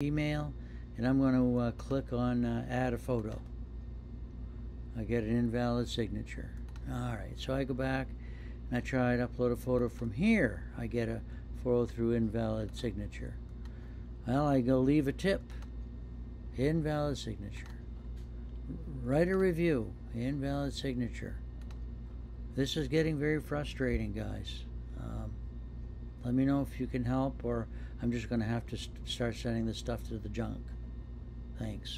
email and I'm going to uh, click on uh, add a photo. I get an invalid signature. Alright, so I go back and I try to upload a photo from here. I get a follow through invalid signature. Well, I go leave a tip. Invalid signature. Write a review. Invalid signature. This is getting very frustrating, guys. Um, let me know if you can help, or I'm just going to have to st start sending this stuff to the junk. Thanks.